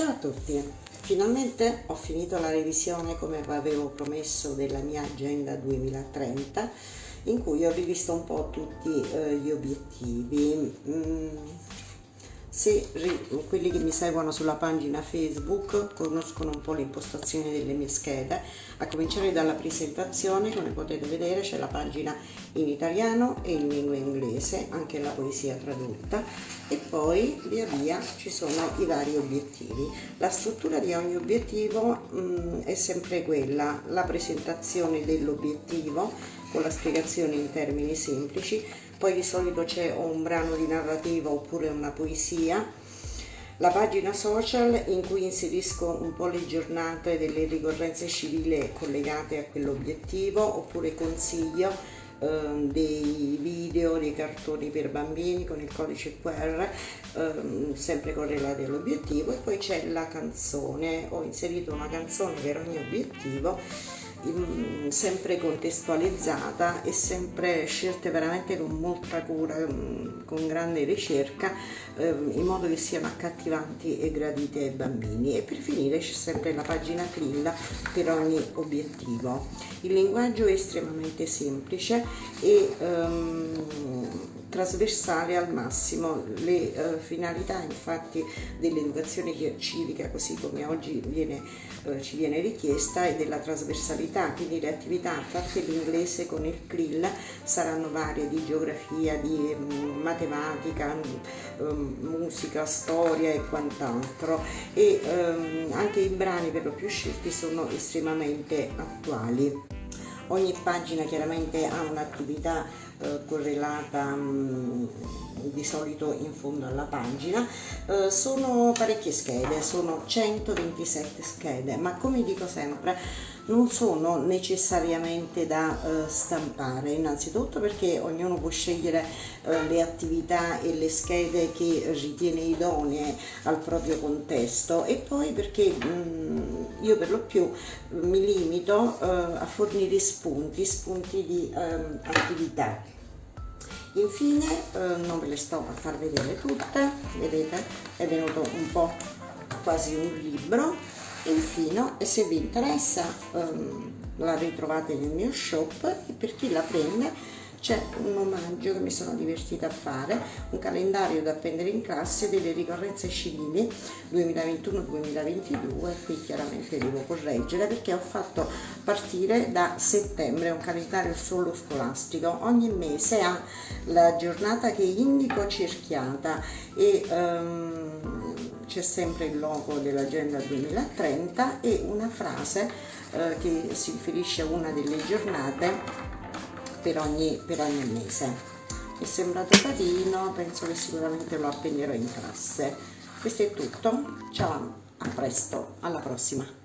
Ciao a tutti, finalmente ho finito la revisione come avevo promesso della mia agenda 2030 in cui ho rivisto un po' tutti eh, gli obiettivi. Mm, se quelli che mi seguono sulla pagina Facebook conoscono un po' l'impostazione delle mie schede, a cominciare dalla presentazione, come potete vedere c'è la pagina in italiano e in lingua inglese, anche la poesia tradotta e poi via via ci sono i vari obiettivi. La struttura di ogni obiettivo mh, mm, è sempre quella, la presentazione dell'obiettivo con la spiegazione in termini semplici, poi di solito c'è un brano di narrativa oppure una poesia, la pagina social in cui inserisco un po' le giornate delle ricorrenze civili collegate a quell'obiettivo oppure consiglio eh, dei video, dei cartoni per bambini con il codice QR eh, sempre correlati all'obiettivo. E poi c'è la canzone, ho inserito una canzone per ogni obiettivo sempre contestualizzata e sempre scelte veramente con molta cura, mm, con grande ricerca, ehm, in modo che siano accattivanti e graditi ai bambini. E per finire c'è sempre la pagina Krill per ogni obiettivo. Il linguaggio è estremamente semplice e um, trasversale al massimo. Le uh, finalità infatti dell'educazione civica, così come oggi viene, uh, ci viene richiesta, è della trasversalità, quindi le attività a parte l'inglese con il CRIL saranno varie di geografia, di um, matematica, um, musica, storia e quant'altro e um, anche i brani per lo più scelti sono estremamente attuali. Ogni pagina chiaramente ha un'attività eh, correlata mh, mm, di solito in fondo alla pagina. Eh, sono parecchie schede, sono 127 schede, ma come dico sempre non sono necessariamente da uh, stampare, innanzitutto perché ognuno può scegliere uh, le attività e le schede che ritiene idonee al proprio contesto e poi perché um, io per lo più mi limito uh, a fornire spunti, spunti di um, attività. Infine, non ve le sto a far vedere tutte, vedete, è venuto un po' quasi un libro, infine e se vi interessa um, la ritrovate nel mio shop e per chi la prende c'è un omaggio che mi sono divertita a fare, un calendario da appendere in classe delle ricorrenze civili 2021-2022, qui chiaramente devo correggere perché ho fatto partire da settembre un calendario solo scolastico, ogni mese ha la giornata che indico cerchiata e um, c'è sempre il logo dell'agenda 2030 e una frase eh, che si riferisce a una delle giornate per ogni, per ogni mese. Mi è sembrato carino, penso che sicuramente lo appenderò in classe. Questo è tutto, ciao, a presto, alla prossima.